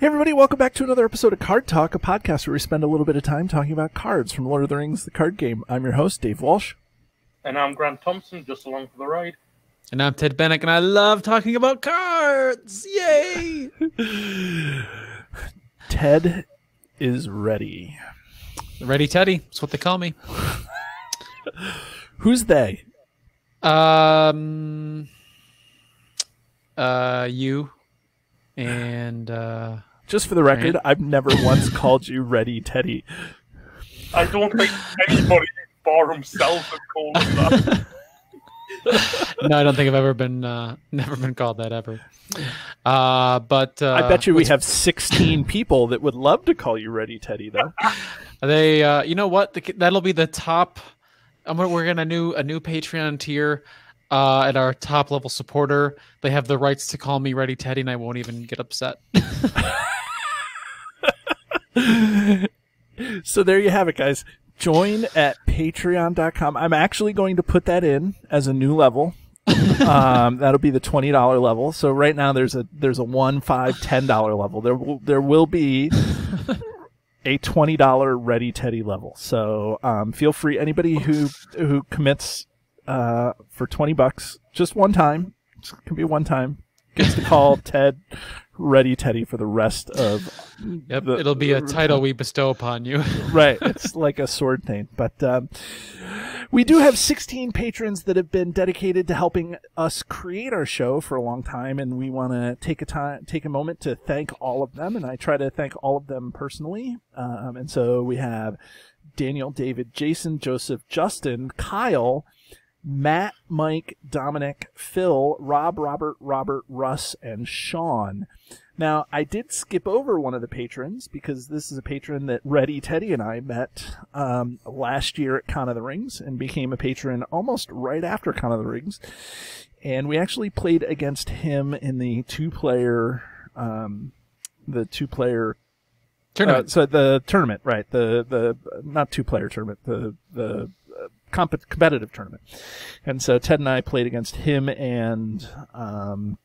Hey everybody, welcome back to another episode of Card Talk, a podcast where we spend a little bit of time talking about cards from Lord of the Rings, the card game. I'm your host, Dave Walsh. And I'm Grant Thompson, just along for the ride. And I'm Ted Banach, and I love talking about cards. Yay! Ted is ready. Ready, Teddy. That's what they call me. Who's they? Um, uh, you and uh, Just for the record, Grant? I've never once called you Ready Teddy. I don't think anybody bar himself has called him that. no, I don't think I've ever been uh, never been called that ever. Uh, but uh, I bet you we have 16 people that would love to call you Ready Teddy, though. They, uh, you know what? The, that'll be the top. I'm gonna, we're gonna new a new Patreon tier. Uh, at our top level supporter, they have the rights to call me Ready Teddy, and I won't even get upset. so there you have it, guys. Join at patreon.com. I'm actually going to put that in as a new level. um, that'll be the twenty dollar level. So right now there's a there's a one, five, ten dollar level. There will there will be a twenty dollar Ready Teddy level. So um, feel free. Anybody who who commits uh, for twenty bucks, just one time, it can be one time, gets to call Ted Ready Teddy for the rest of Yep, the- it'll be a title we bestow upon you. right. It's like a sword thing. But um, we do have 16 patrons that have been dedicated to helping us create our show for a long time, and we want to take a time, take a moment to thank all of them. And I try to thank all of them personally. Um, and so we have Daniel, David, Jason, Joseph, Justin, Kyle. Matt, Mike, Dominic, Phil, Rob, Robert, Robert, Russ, and Sean. Now, I did skip over one of the patrons because this is a patron that Ready Teddy and I met um, last year at Con of the Rings and became a patron almost right after Con of the Rings. And we actually played against him in the two-player, um, the two-player Tournament. uh, so the tournament, right? The the not two player tournament, the the uh, comp- competitive tournament. And so Ted and I played against him and um,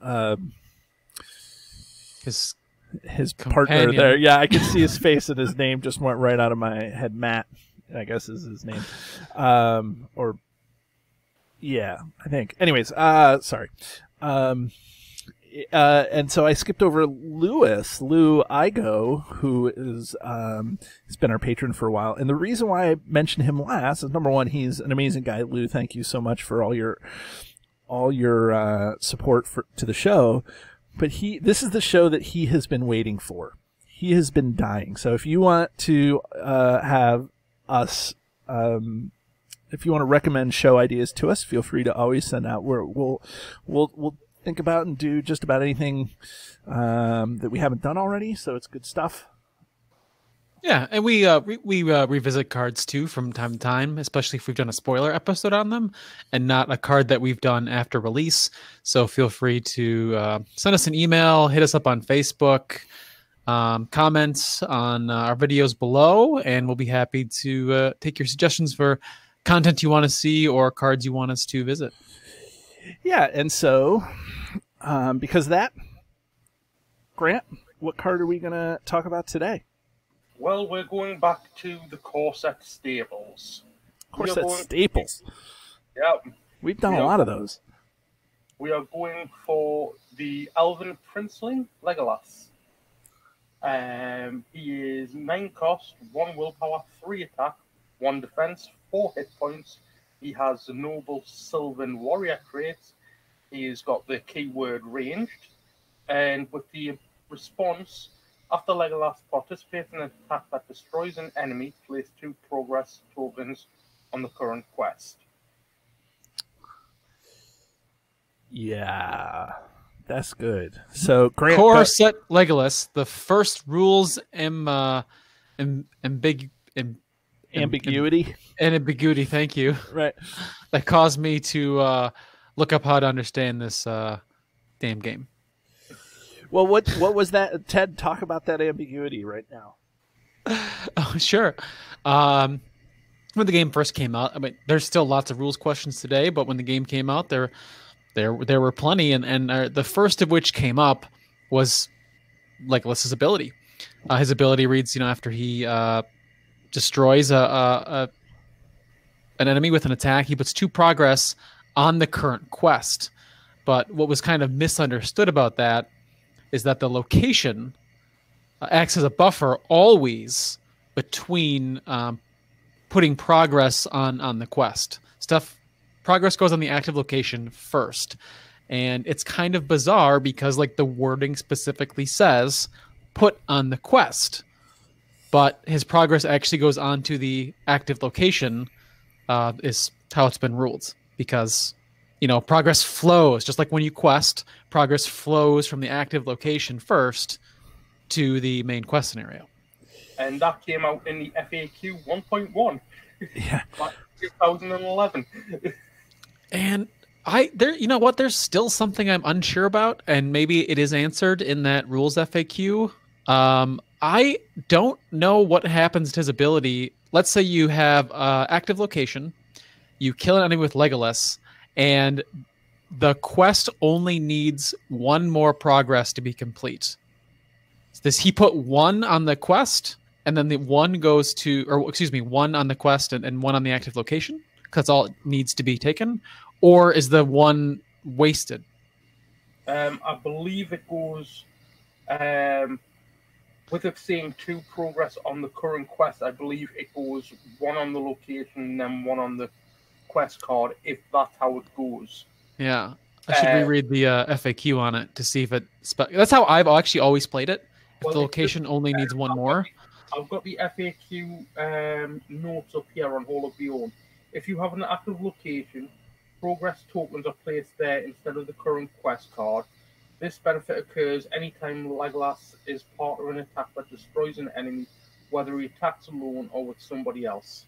uh, His his partner there. Yeah, I could see his face and his name just went right out of my head. Matt, I guess is his name. Um, or yeah, I think. Anyways, uh, sorry. Um, uh, and so I skipped over Lewis, Lou Igo, who is um, has been our patron for a while. And the reason why I mentioned him last is number one, he's an amazing guy. Lou, thank you so much for all your all your uh, support for to the show. But he, this is the show that he has been waiting for. He has been dying. So if you want to uh, have us, um, if you want to recommend show ideas to us, feel free to always send out. We're, we'll we'll we'll think about and do just about anything um, that we haven't done already. So it's good stuff. Yeah, and we uh, re- we uh, revisit cards too from time to time, especially if we've done a spoiler episode on them, and not a card that we've done after release. So feel free to uh, send us an email, hit us up on Facebook, um, comments on uh, our videos below, and we'll be happy to uh, take your suggestions for content you want to see or cards you want us to visit. Yeah, and so um, because of that, Grant, what card are we going to talk about today? Well, we're going back to the Core Set Stables. Of course, going... Staples. Yeah. We've done a Yeah. lot of those. we are going for the Elven Princeling Legolas. Um, he is nine cost, one willpower, three attack, one defense, four hit points. He has the noble Sylvan Warrior crate. He's got the keyword ranged, and with the response, after Legolas participates in an attack that destroys an enemy, place two progress tokens on the current quest. Yeah, that's good. So Grant, Core but- set Legolas, the first rules am uh, am, ambig, am, am- ambiguity, and ambiguity. Thank you. right? that caused me to uh, look up how to understand this uh, damn game. Well, what what was that? Ted, talk about that ambiguity right now. oh, sure. Um, when the game first came out, I mean, there's still lots of rules questions today, but when the game came out, there, there, there were plenty, and and uh, the first of which came up was Legolas's ability. Uh, his ability reads, you know, after he uh, destroys a, a, a an enemy with an attack, he puts two progress on the current quest. But what was kind of misunderstood about that is that the location uh, acts as a buffer always between um, putting progress on on the quest. Stuff progress goes on the active location first. And it's kind of bizarre because like the wording specifically says put on the quest. But his progress actually goes on to the active location uh, is how it's been ruled because you know progress flows just like when you quest progress flows from the active location first to the main quest scenario and that came out in the FAQ 1.1. Yeah. 2011. and I there you know what there's still something I'm unsure about and maybe it is answered in that rules FAQ. Um I don't know what happens to his ability. Let's say you have uh, active location, you kill an enemy with Legolas, and the quest only needs one more progress to be complete. Does he put one on the quest, and then the one goes to, or excuse me, one on the quest and, and one on the active location? Because all it needs to be taken, or is the one wasted? Um, I believe it goes. Um, with it saying two progress on the current quest, I believe it goes one on the location and then one on the quest card, if that's how it goes. Yeah, I should Uh, reread the uh, FAQ on it to see if it. Spe- That's how I've actually always played it. If Well, the location only needs one more. I've got the FAQ um, notes up here on Hall of Beorn. If you have an active location, progress tokens are placed there instead of the current quest card. This benefit occurs anytime Legolas is part of an attack that destroys an enemy, whether he attacks alone or with somebody else.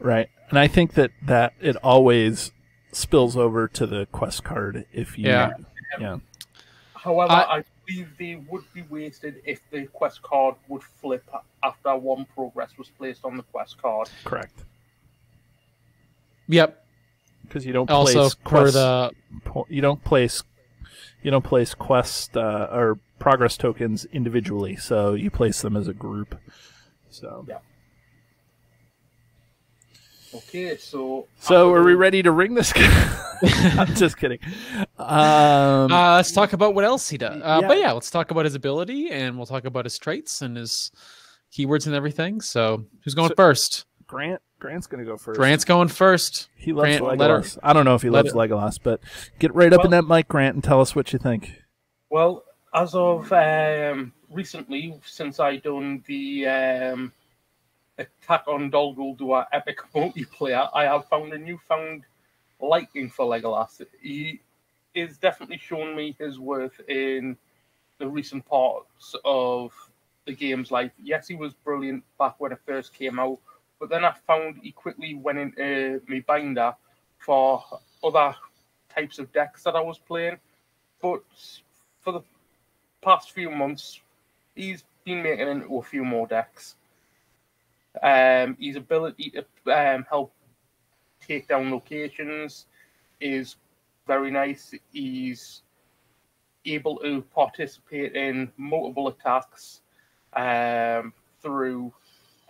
Right. And I think that that it always spills over to the quest card if you Yeah. yeah. However, I- I believe they would be wasted if the quest card would flip after one progress was placed on the quest card. correct. Yep. Because you don't Also, place for quest, the you don't place you don't place quest uh, or progress tokens individually, so you place them as a group. So Yeah. Okay, so So are we ready to ring this guy? I'm just kidding. Um, uh, let's talk about what else he does. Uh, Yeah. But yeah, let's talk about his ability, and we'll talk about his traits and his keywords and everything. So, who's going So- first? Grant Grant's gonna go first. Grant's going first. he loves Grant, let her- Legolas. I don't know if he loves her- Legolas, but get right up in that mic, Grant, and tell us what you think. Well, as of um, recently, since I done the um, Attack on Dol Guldur epic multiplayer, I have found a newfound liking for Legolas. He is definitely shown me his worth in the recent parts of the game's life. Yes, he was brilliant back when it first came out, but then I found he quickly went into my binder for other types of decks that I was playing. But for the past few months, he's been making into a few more decks. Um, his ability to um, help take down locations is very nice. He's able to participate in multiple attacks um, through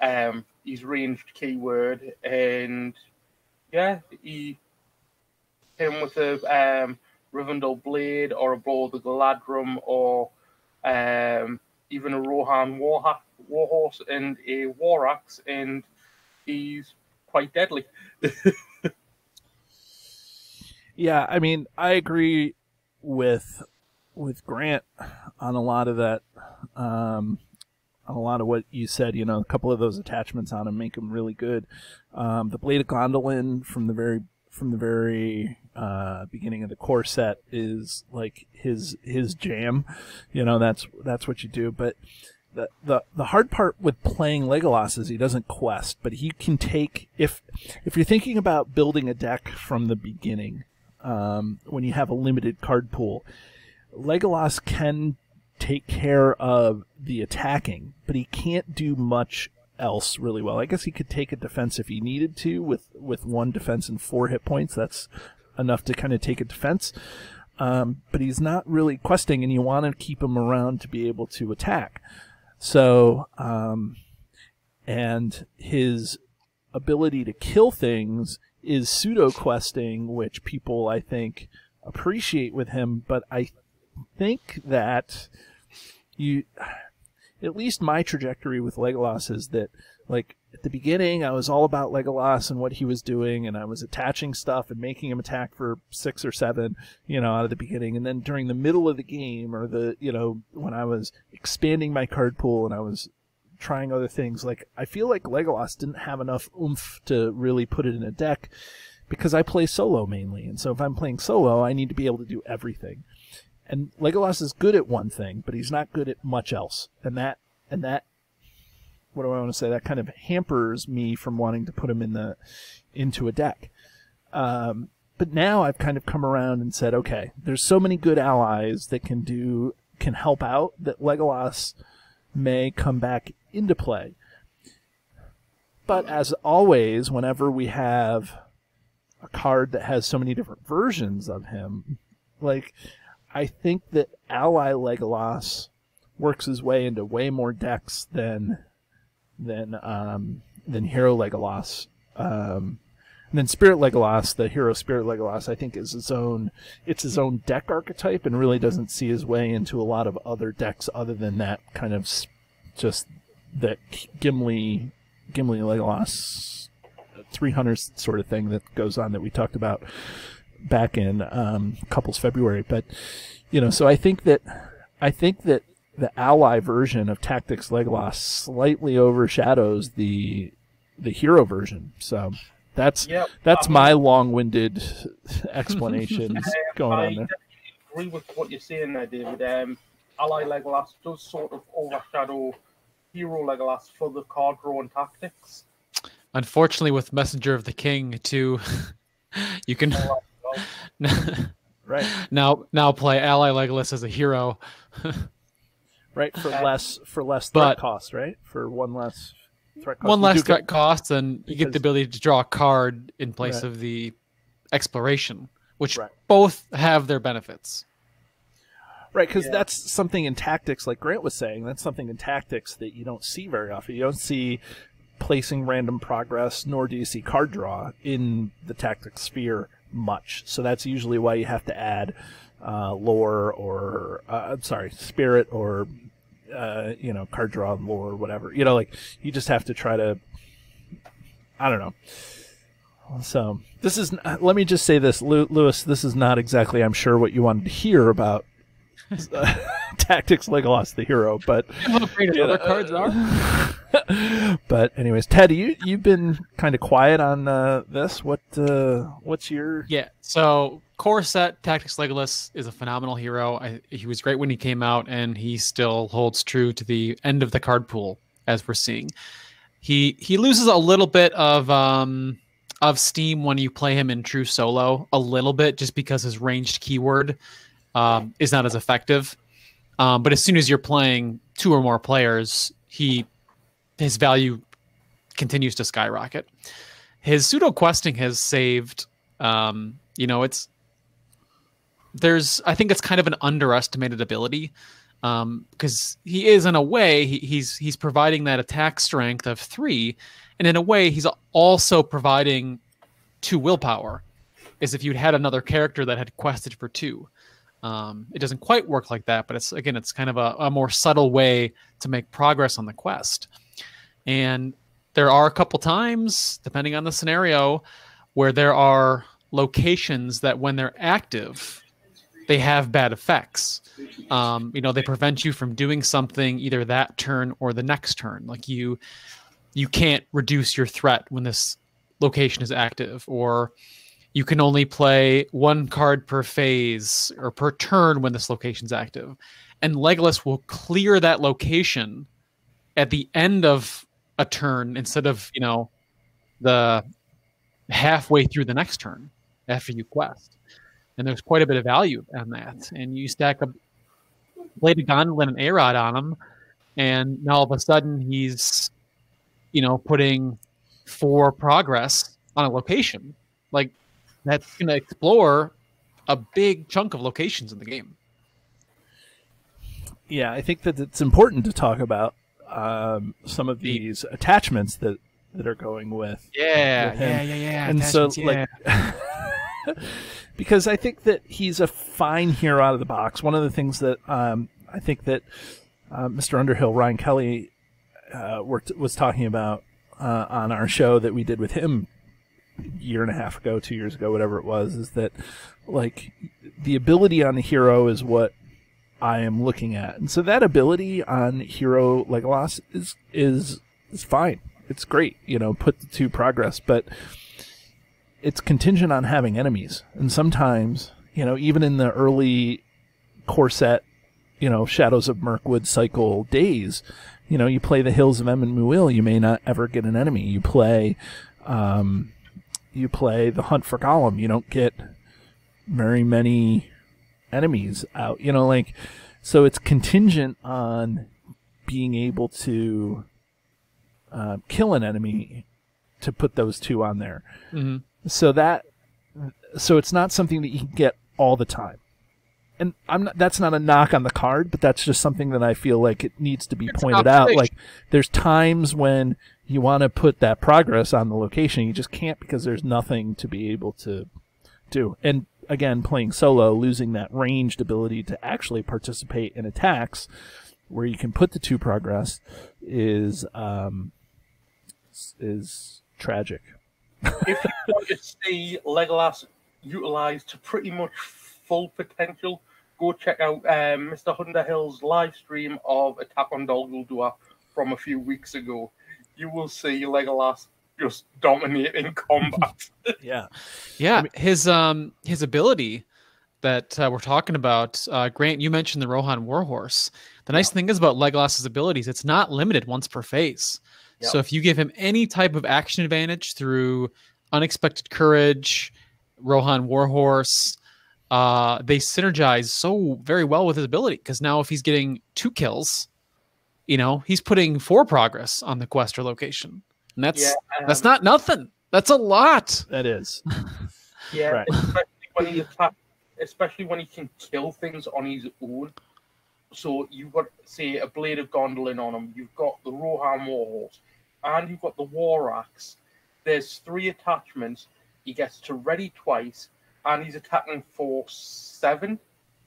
um, his ranged keyword, and yeah, he him with a um, Rivendell Blade or a Bow of the Galadhrim or um, even a Rohan Warha- Warhorse and a War Axe, and he's quite deadly. Yeah, I mean, I agree with with Grant on a lot of that. Um, a lot of what you said, you know, a couple of those attachments on him make him really good. Um, the Blade of Gondolin from the very from the very uh, beginning of the core set is like his his jam. You know, that's that's what you do. But the the the hard part with playing Legolas is he doesn't quest, but he can take if if you're thinking about building a deck from the beginning, um, when you have a limited card pool, Legolas can take care of the attacking, but he can't do much else really well. I guess he could take a defense if he needed to with with one defense and four hit points. That's enough to kind of take a defense. Um, but he's not really questing, and you want to keep him around to be able to attack. So, um, and his ability to kill things is pseudo questing, which people I think appreciate with him. But I think that you, at least my trajectory with Legolas is that like at the beginning I was all about Legolas and what he was doing and I was attaching stuff and making him attack for six or seven, you know, out of the beginning. And then during the middle of the game or the, you know, when I was expanding my card pool and I was trying other things, like I feel like Legolas didn't have enough oomph to really put it in a deck because I play solo mainly. And so if I'm playing solo, I need to be able to do everything. And Legolas is good at one thing, but he's not good at much else. And that and that what do I want to say? That kind of hampers me from wanting to put him in the into a deck. Um, but now I've kind of come around and said, okay, there's so many good allies that can do can help out that Legolas may come back into play. But as always, whenever we have a card that has so many different versions of him, like I think that ally Legolas works his way into way more decks than than um, than hero Legolas. Um, and then Spirit Legolas, the hero Spirit Legolas, I think is its own it's his own deck archetype and really doesn't see his way into a lot of other decks other than that kind of just that Gimli Gimli Legolas 300 sort of thing that goes on that we talked about back in um, couples February. But you know, so I think that I think that the ally version of Tactics Legolas slightly overshadows the the hero version. So that's Yep. that's I mean, my long-winded explanation um, going I on there. agree with what you're saying there, David. Um, Ally Legolas does sort of overshadow Hero Legolas for the card drawing tactics. Unfortunately, with Messenger of the King, too, you can Right, now now play Ally Legolas as a hero. right for less for less threat but- cost, right? For one less threat cost. One You less threat get- cost, and you get the ability to draw a card in place Right. of the exploration, which Right. both have their benefits. Right, because Yeah. that's something in tactics, like Grant was saying, that's something in tactics that you don't see very often. You don't see placing random progress, nor do you see card draw in the tactics sphere much. So that's usually why you have to add uh, lore or, uh, I'm sorry, spirit or, uh, you know, card draw and lore or whatever. You know, like, you just have to try to, I don't know. So this is. Let me just say this, Lew- Lewis. This is not exactly, I'm sure, what you wanted to hear about Tactics Legolas the hero, but How great his other cards are. but anyways, Ted, you you've been kind of quiet on uh, this. What uh, what's your Yeah. So core set Tactics Legolas is a phenomenal hero. I, he was great when he came out, and he still holds true to the end of the card pool as we're seeing. He he loses a little bit of um of steam when you play him in true solo, a little bit just because his ranged keyword um, is not as effective. Um, but as soon as you're playing two or more players, he his value continues to skyrocket. His pseudo questing has saved. Um, you know, it's there's. I think it's kind of an underestimated ability um, because he is in a way he, he's he's providing that attack strength of three, and in a way he's also providing two willpower. As if you'd had another character that had quested for two. Um, it doesn't quite work like that, but it's again, it's kind of a, a more subtle way to make progress on the quest. And there are a couple times, depending on the scenario, where there are locations that, when they're active, they have bad effects. Um, you know, they prevent you from doing something either that turn or the next turn. Like you, you can't reduce your threat when this location is active, or you can only play one card per phase or per turn when this location's active. And Legolas will clear that location at the end of a turn instead of, you know, the halfway through the next turn after you quest. and there's quite a bit of value on that. And you stack a blade of Gondolin and A Rod on him, and now all of a sudden he's, you know, putting four progress on a location. Like that's going to explore a big chunk of locations in the game. Yeah, I think that it's important to talk about um, some of these attachments that that are going with. Yeah, with yeah, yeah, yeah. and so yeah. like because I think that he's a fine hero out of the box. One of the things that um, I think that uh, Mr. Underhill, Ryan Kelly, uh, worked was talking about uh, on our show that we did with him year and a half ago, two years ago, whatever it was, is that like the ability on the hero is what I am looking at, and so that ability on hero Legolas is is is fine. It's great, you know, put two progress, but it's contingent on having enemies. And sometimes, you know, even in the early core set, you know, Shadows of Mirkwood cycle days, you know, you play the Hills of Emyn Muil, you may not ever get an enemy. You play, um, you play the Hunt for Gollum, you don't get very many enemies out. You know, like, so it's contingent on being able to uh, kill an enemy to put those two on there. Mhm. So that so it's not something that you can get all the time. And I'm not, that's not a knock on the card, but that's just something that I feel like it needs to be It's pointed out. Like there's times when you want to put that progress on the location, you just can't because there's nothing to be able to do. And again, playing solo, losing that ranged ability to actually participate in attacks where you can put the two progress is um, is tragic. if you want to see Legolas utilized to pretty much full potential, go check out um, Mr. Underhill's live stream of Attack on Dol Guldur from a few weeks ago. You will see Legolas just dominating combat. Yeah. Yeah, his um his ability that uh, we're talking about, uh, Grant. You mentioned the Rohan Warhorse. The nice thing is about Legolas's abilities; it's not limited once per phase. So if you give him any type of action advantage through unexpected courage, Rohan Warhorse, uh, they synergize so very well with his ability. Because now, if he's getting two kills, you know he's putting four progress on the questor location, and that's yeah, that's um, not nothing. That's a lot. That is. Yeah, Right. especially when he attack, especially when he can kill things on his own. So you've got, say, a blade of Gondolin on him. You've got the Rohan Warhorse, and you've got the War Axe. There's three attachments. He gets to ready twice, and he's attacking for seven,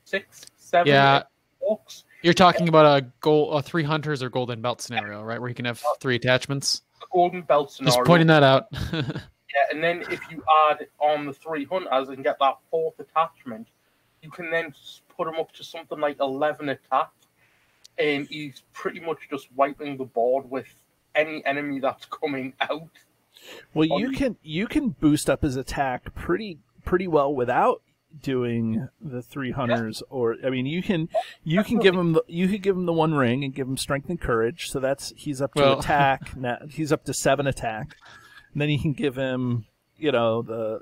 six, seven. Yeah. Orcs. You're talking about a gold, a three hunters or golden belt scenario, right? Where you can have three attachments. The Golden Belt scenario. Just pointing that out. Yeah, and then if you add on the three hunters and get that fourth attachment, you can then put him up to something like eleven attack, and he's pretty much just wiping the board with any enemy that's coming out. Well, you you- can you can boost up his attack pretty pretty well without doing the three hunters or I mean you can you can give him the, you could give him the one ring and give him strength and courage. So that's he's up to Well- attack now. He's up to seven attack. And then you can give him you know the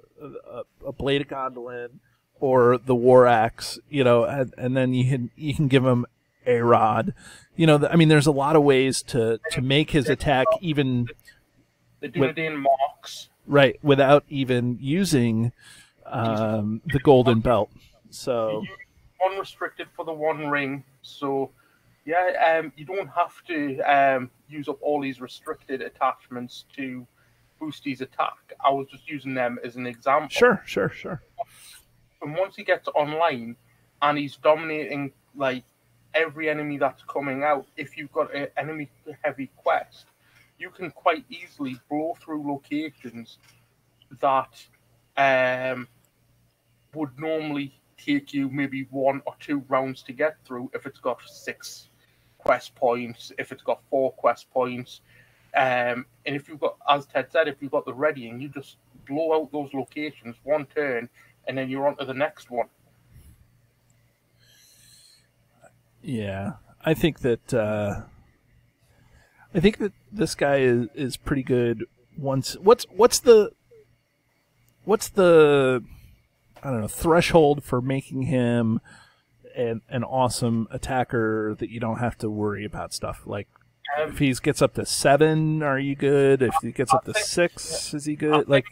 a, a blade of gondolin or the war axe you know and, and then you can you can give him a rod. You know I mean there's a lot of ways to to make his attack even The Dunedain marks. Right, without even using um, the golden belt. So unrestricted for the one ring, so yeah, um, you don't have to um, use up all these restricted attachments to boost his attack. I was just using them as an example. sure, sure, sure. and once he gets online and he's dominating like every enemy that's coming out, if you've got an enemy heavy quest, you can quite easily blow through locations that um, would normally take you maybe one or two rounds to get through if it's got six quest points, if it's got four quest points. Um, and if you've got, as Ted said, if you've got the readying, you just blow out those locations one turn and then you're on to the next one. Yeah, I think that uh, I think that this guy is is pretty good. Once what's what's the what's the I don't know threshold for making him an an awesome attacker that you don't have to worry about stuff like. If he gets up to seven, are you good? If he gets up to six, is he good? Like,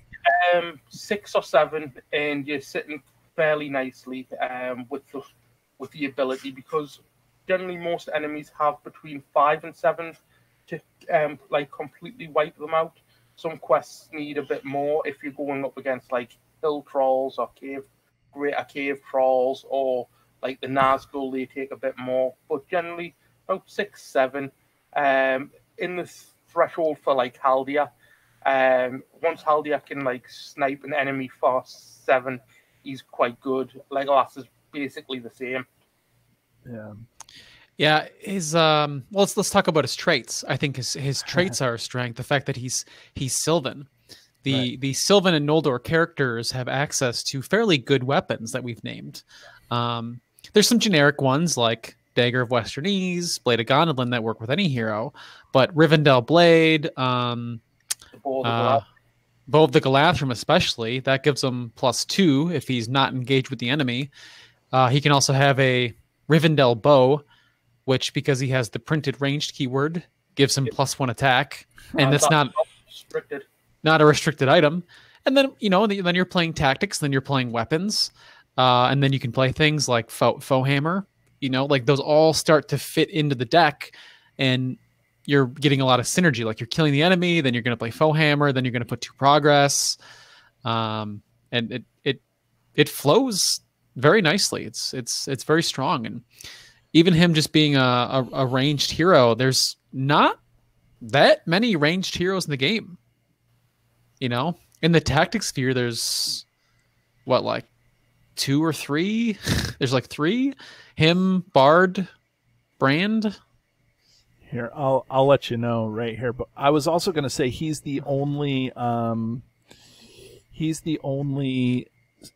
um, six or seven, and you're sitting fairly nicely um, with the with the ability because generally most enemies have between five and seven to um, like completely wipe them out. Some quests need a bit more if you're going up against like hill trolls or cave greater cave trolls or like the Nazgul, they take a bit more, but generally about six, seven. Um, in the threshold for like Haldir, um, once Haldir can like snipe an enemy for seven, he's quite good. Legolas is basically the same. yeah, Yeah, his um well let's let's talk about his traits. I think his his traits are a strength. The fact that he's he's Sylvan. The Right. the Sylvan and Noldor characters have access to fairly good weapons that we've named. Um there's some generic ones like Dagger of Westernesse, Blade of Gondolin that work with any hero, but Rivendell Blade, um The uh, Bow of the Galadhrim, especially, that gives him plus two if he's not engaged with the enemy. Uh, he can also have a Rivendell bow, which, because he has the printed ranged keyword, gives him plus one attack, and Uh, that's not restricted. Not a restricted item. And then you know, then you're playing tactics, then you're playing weapons, uh, and then you can play things like foe, hammer. You know, like those all start to fit into the deck, and you're getting a lot of synergy. Like you're killing the enemy, then you're going to play foe hammer, then you're going to put two progress, um, and it it it flows very nicely. It's it's it's very strong, and even him just being a, a, a ranged hero, there's not that many ranged heroes in the game. You know, in the tactic sphere, there's what like two or three. there's like three. Him, Bard, Brand. Here, I'll I'll let you know right here. But I was also going to say he's the only um, he's the only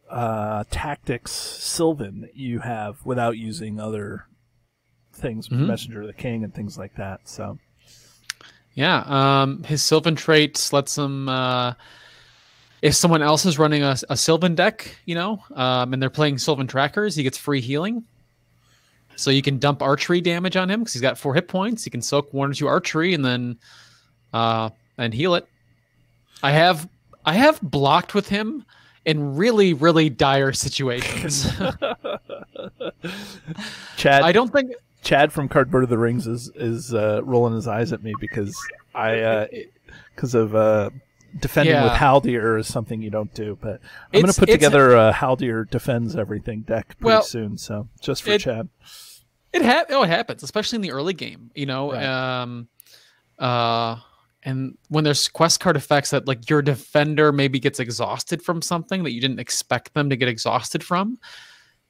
uh, tactics Sylvan that you have without using other things, Mhm. Messenger of the King and things like that. So Yeah, um, his Sylvan traits lets him. Uh, if someone else is running a, a Sylvan deck, you know, um, and they're playing Sylvan trackers, he gets free healing. So you can dump archery damage on him because he's got four hit points. He can soak one or two archery and then uh, and heal it. I have I have blocked with him in really really dire situations. Chad, I don't think Chad from Cardboard of the Rings is is uh, rolling his eyes at me because I because of uh, defending with Yeah. Haldir is something you don't do. But I'm going to put together a Haldir defends everything deck pretty Well, soon. So just for it- Chad. It ha- oh, it happens, especially in the early game. You know, Right. um, uh, and when there's quest card effects that like your defender maybe gets exhausted from something that you didn't expect them to get exhausted from,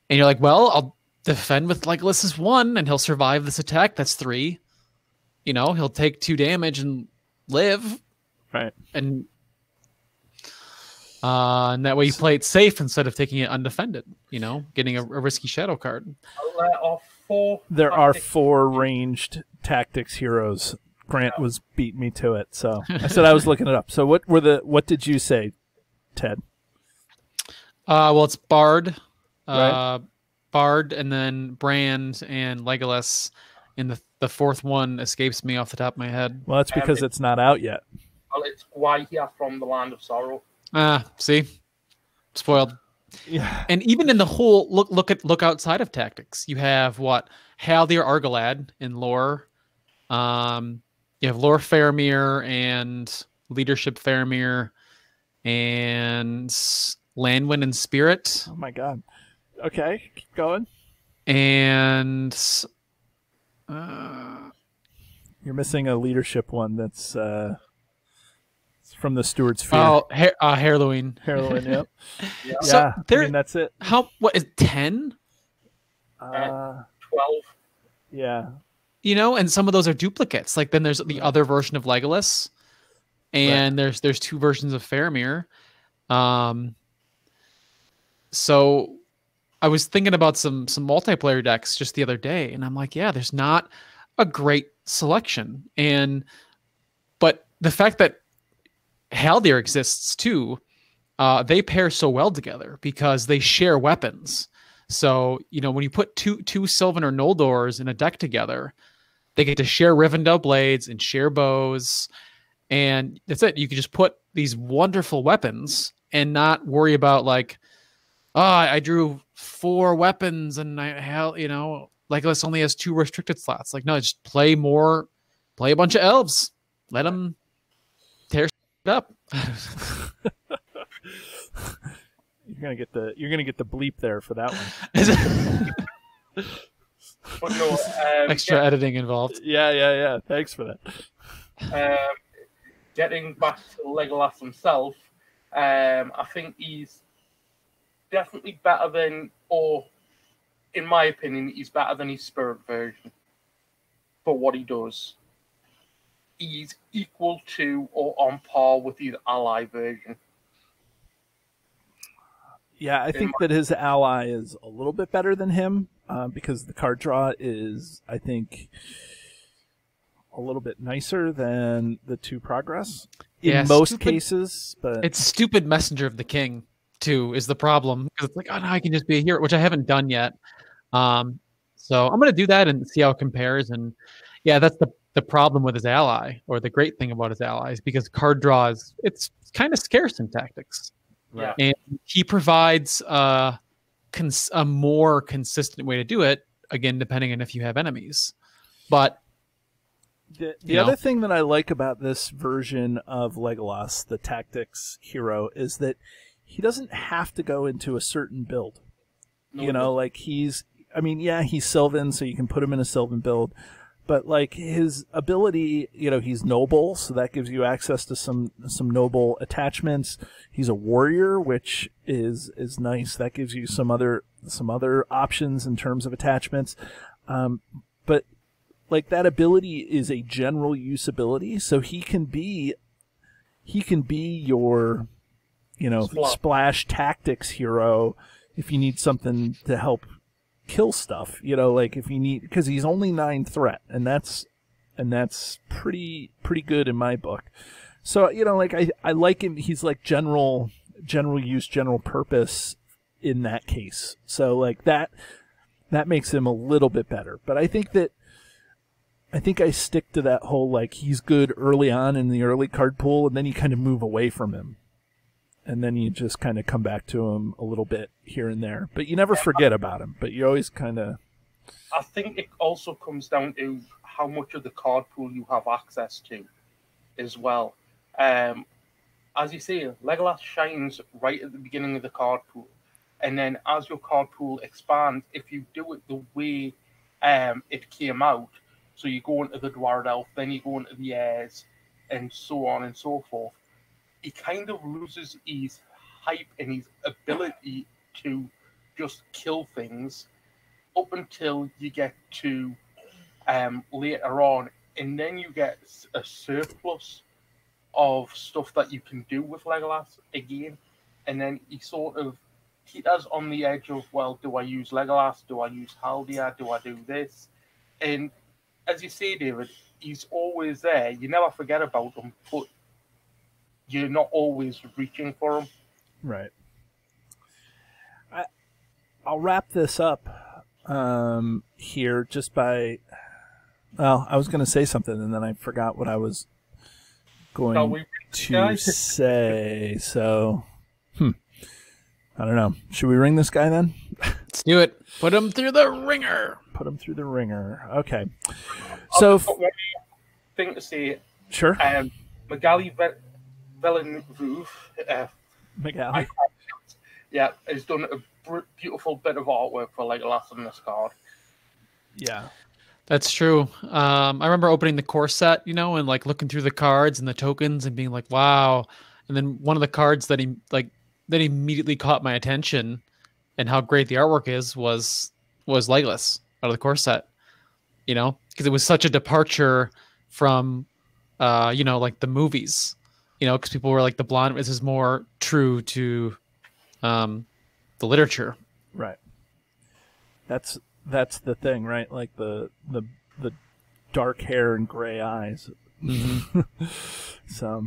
and you're like, well, I'll defend with like this is one, and he'll survive this attack. That's three. You know, he'll take two damage and live, Right. and uh, and that way you play it safe instead of taking it undefended. You know, getting a, a risky shadow card. There are four. There are tactics. four ranged tactics heroes. Grant was beating me to it, so I said I was looking it up. So what were the what did you say, Ted? Uh, well, it's Bard, Right. uh, Bard, and then Brand and Legolas. And the the fourth one escapes me off the top of my head. Well, that's because it's not out yet. Well, it's Gwaihir from the Land of Sorrow. Ah, see, spoiled. Yeah. And even in the whole look, look at look outside of tactics. You have what Haldir Argalad in lore. Um, you have lore Faramir and leadership Faramir, and Lanwyn and Spirit. Oh my god. Okay, keep going. and uh, You're missing a leadership one that's uh from the Steward's Fear. oh, Her- uh, Hirluin. Hirluin, yep. Yeah. So yeah, there- I mean that's it. How? What is ten? Uh, Twelve. yeah. You know, and some of those are duplicates. Like then there's the other version of Legolas, and there's there's two versions of Faramir. Um. So, I was thinking about some some multiplayer decks just the other day, and I'm like, yeah, there's not a great selection, and but the fact that Haldir exists too, uh, they pair so well together because they share weapons. So you know when you put two two Sylvan or Noldors in a deck together, they get to share Rivendell blades and share bows, and that's it. You can just put these wonderful weapons and not worry about like, oh, I drew four weapons and I hell, you know, Legolas only has two restricted slots. Like, no, just play more, play a bunch of elves, let them tear up. You're gonna get the you're gonna get the bleep there for that one. But no, um, Extra yeah, editing involved. yeah, yeah, yeah. Thanks for that. um, getting back to Legolas himself, um, I think he's definitely better than, or in my opinion, he's better than his spirit version for what he does. He's equal to or on par with his ally version. Yeah, I think that his ally is a little bit better than him uh, because the card draw is, I think, a little bit nicer than the two progress in Yeah, most stupid- cases. But It's stupid messenger of the king too is the problem because it's like oh no I can just be a hero which I haven't done yet. Um, so I'm gonna do that and see how it compares. And yeah, that's the the problem with his ally or the great thing about his allies because card draws it's kind of scarce in tactics Yeah. and he provides uh, cons- a more consistent way to do it again depending on if you have enemies. But The, the other know? thing that I like about this version of Legolas, the tactics hero, is that he doesn't have to go into a certain build. you know, like he's, I mean, yeah, he's Sylvan, so you can put him in a Sylvan build, but like his ability, you know, he's noble, so that gives you access to some some noble attachments. He's a warrior, which is is nice. That gives you some other some other options in terms of attachments. Um, but like that ability is a general use ability, so he can be he can be your you know Splash. splash tactics hero if you need something to help kill stuff you know like if you need because he's only nine threat and that's and that's pretty pretty good in my book. So you know like i i like him. He's like general general use general purpose in that case. So like that that makes him a little bit better. But i think that I think I stick to that whole like he's good early on in the early card pool, and then you kind of move away from him, and then you just kind of come back to him a little bit here and there. But you never forget about him. But you always kind of I think it also comes down to how much of the card pool you have access to as well. Um, as you say, Legolas shines right at the beginning of the card pool. And then as your card pool expands, if you do it the way um, it came out, so you go into the Dwarrowdelf, then you go into the Heirs, and so on and so forth, he kind of loses his hype and his ability to just kill things up until you get to um, later on, and then you get a surplus of stuff that you can do with Legolas again, and then he sort of teeters on the edge of well, do I use Legolas? Do I use Haldir? Do I do this? And as you say, David, he's always there. You never forget about him, but you're not always reaching for them. right. I I'll wrap this up um, here just by. Well, I was going to say something and then I forgot what I was going Shall we to say. So, hmm. I don't know. Should we ring this guy then? let's do it. Put him through the ringer. Put him through the ringer. Okay. So, I've got one thing to say. sure. Um, Magali Ve- Villeneuve, uh, Miguel. I- yeah, has done a beautiful bit of artwork for like Legolas on this card. Yeah. That's true. Um, I remember opening the core set, you know, and like looking through the cards and the tokens and being like, "Wow!" And then one of the cards that he like that immediately caught my attention and how great the artwork is was was Legolas out of the core set. You know, because it was such a departure from, uh, you know, like the movies. You know, because people were like, "The blonde." This is more true to, um, the literature. Right. That's that's the thing, right? Like the the the dark hair and gray eyes. Mhm. So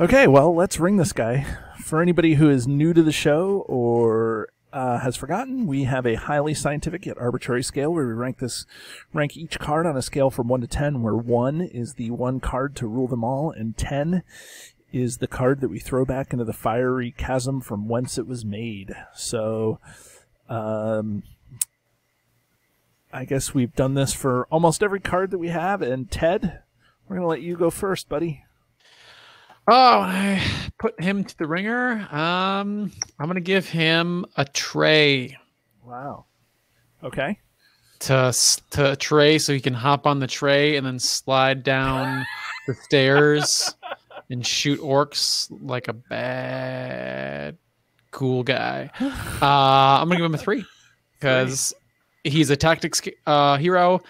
Okay, well, let's ring this guy. For anybody who is new to the show or uh, has forgotten, we have a highly scientific yet arbitrary scale where we rank this, rank each card on a scale from one to ten, where one is the one card to rule them all, and ten is the card that we throw back into the fiery chasm from whence it was made. So, um, I guess we've done this for almost every card that we have. And Ted, we're gonna let you go first, buddy. Oh, I put him to the ringer. Um, I'm gonna give him a tray Wow. Okay. to to a tray so he can hop on the tray and then slide down the stairs and shoot orcs like a bad cool guy. Uh, I'm gonna give him a three because he's a tactics uh, hero.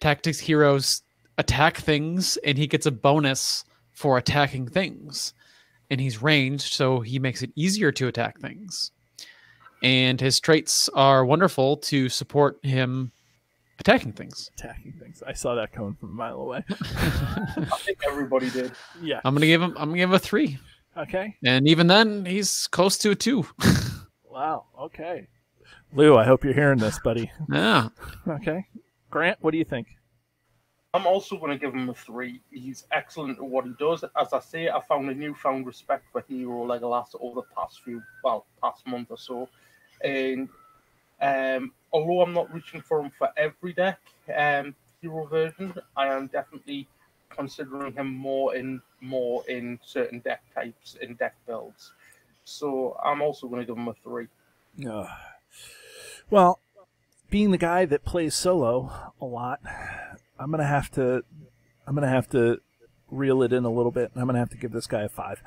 Tactics heroes attack things, and he gets a bonus for attacking things. And he's ranged, so he makes it easier to attack things. And his traits are wonderful to support him attacking things. Attacking things. I saw that coming from a mile away. I think everybody did. yeah. I'm gonna give him. I'm gonna give him a three, Okay. and even then, he's close to a two. Wow. Okay. Lou, I hope you're hearing this, buddy. yeah, Okay. Grant, what do you think? I'm also going to give him a three. He's excellent at what he does. As I say, I found a newfound respect for Hero Legolas over the past few, well, past month or so. And um, although I'm not reaching for him for every deck, um, Hero version, I am definitely considering him more in more in certain deck types in deck builds. So I'm also going to give him a three. Uh, well, being the guy that plays solo a lot, I'm gonna have to, I'm gonna have to reel it in a little bit. I'm gonna have to give this guy a five.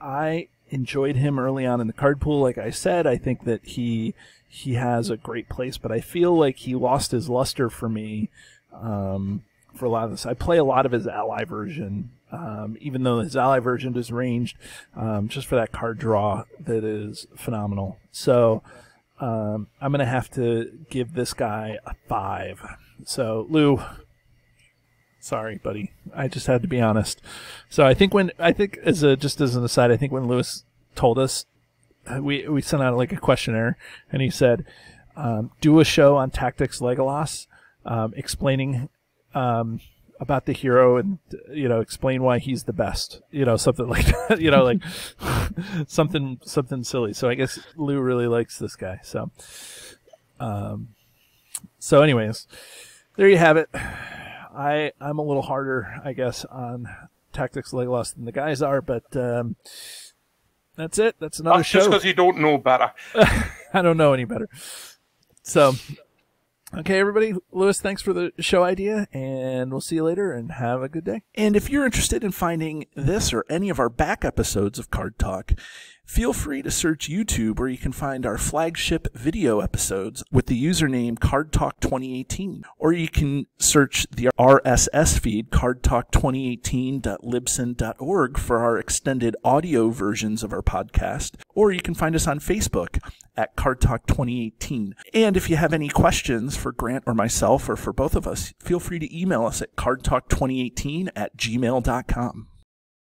I enjoyed him early on in the card pool. Like I said, I think that he he has a great place, but I feel like he lost his luster for me um, for a lot of this. I play a lot of his ally version, um, even though his ally version is ranged, um, just for that card draw that is phenomenal. So um, I'm gonna have to give this guy a five. So Lou, sorry, buddy, I just had to be honest. So I think when I think as a just as an aside, I think when Lewis told us uh, we we sent out like a questionnaire, and he said, um, "Do a show on tactics Legolas, um, explaining um, about the hero, and you know, explain why he's the best. You know, something like that. You know, like something something silly. So I guess Lou really likes this guy. So, um, so anyways, there you have it. I I'm a little harder, I guess, on tactics Legolas than the guys are, but um, that's it. That's another That's just because you don't know better. I don't know any better. So, okay, everybody. Lewis, thanks for the show idea, and we'll see you later. And have a good day. And if you're interested in finding this or any of our back episodes of Card Talk, feel free to search YouTube where you can find our flagship video episodes with the username Card Talk 2018, or you can search the RSS feed cardtalk2018.libsyn.org for our extended audio versions of our podcast, or you can find us on Facebook at Card Talk 2018. And if you have any questions for Grant or myself or for both of us, feel free to email us at cardtalk2018 at gmail.com.